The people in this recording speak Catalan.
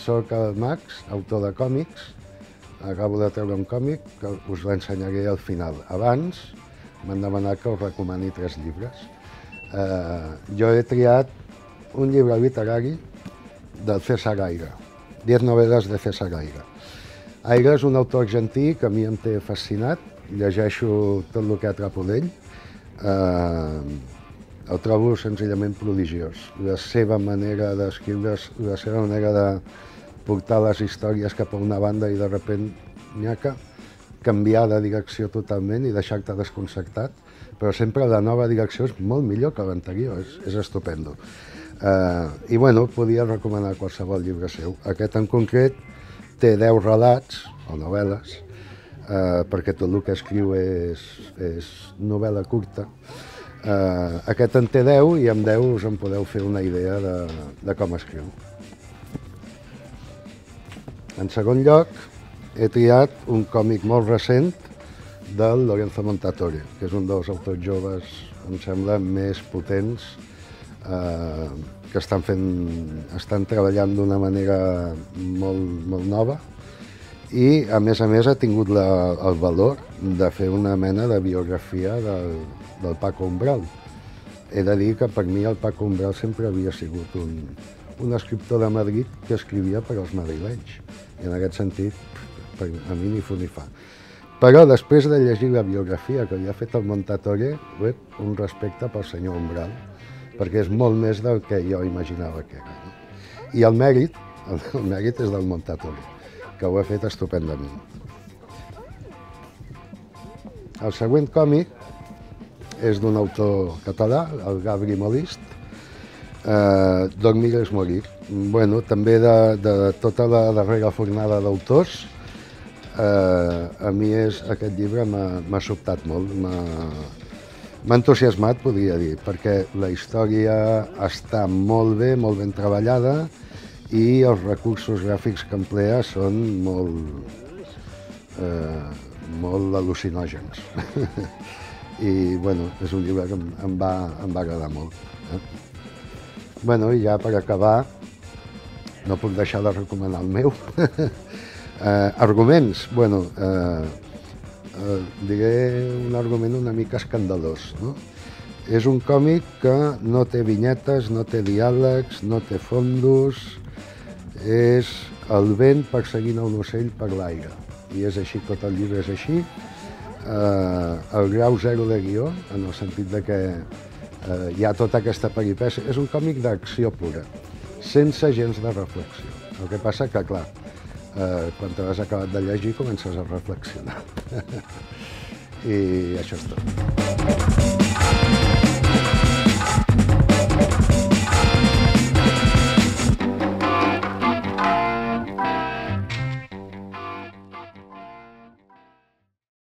Sóc el Max, autor de còmics. Acabo de treure un còmic que us l'ensenyaré al final. Abans m'han demanat que us recomani tres llibres. Eh, jo he triat un llibre literari del César Aire, 10 novel·les de César Aire. Aire és un autor argentí que a mi em té fascinat, llegeixo tot el que atrapo d'ell. Eh, el trobo senzillament prodigiós. La seva manera d'escriure, la seva manera de portar les històries cap a una banda i de repent nyaca, canviar de direcció totalment i deixar-te desconcertat, però sempre la nova direcció és molt millor que l'anterior, és, és estupendo. Uh, I bueno, podia recomanar qualsevol llibre seu. Aquest en concret té 10 relats o novel·les, uh, perquè tot el que escriu és, és novel·la curta, Uh, aquest en té 10 i amb 10 us en podeu fer una idea de, de com escriu. En segon lloc, he triat un còmic molt recent del Lorenzo Montatore, que és un dels autors joves, em sembla, més potents, eh, que estan, fent, estan treballant d'una manera molt, molt nova i, a més a més, ha tingut la, el valor de fer una mena de biografia del, del Paco Umbral. He de dir que per mi el Paco Umbral sempre havia sigut un, un escriptor de Madrid que escrivia per als madrilenys. I en aquest sentit, per, a mi ni fu ni fa. Però després de llegir la biografia que li ha fet el Montatore, bé, un respecte pel senyor Umbral, perquè és molt més del que jo imaginava que era. No? I el mèrit, el, el mèrit és del Montatore, que ho ha fet estupendament. El següent còmic és d'un autor català, el Gabri Molist, eh, Dormir és morir. Bueno, també de, de tota la darrera fornada d'autors, eh, a mi és, aquest llibre m'ha sobtat molt, m'ha entusiasmat, podria dir, perquè la història està molt bé, molt ben treballada i els recursos gràfics que emplea són molt, eh, molt al·lucinògens. i bueno, és un llibre que em, em, va, em va agradar molt. Eh? Bueno, i ja per acabar, no puc deixar de recomanar el meu. eh, arguments, bueno, eh, eh, diré un argument una mica escandalós, no? És un còmic que no té vinyetes, no té diàlegs, no té fondos, és el vent perseguint un ocell per l'aire. I és així, tot el llibre és així, eh, el grau zero de guió, en el sentit de que eh, hi ha tota aquesta peripècia. És un còmic d'acció pura, sense gens de reflexió. El que passa que, clar, eh, quan t'has acabat de llegir comences a reflexionar. I això és tot.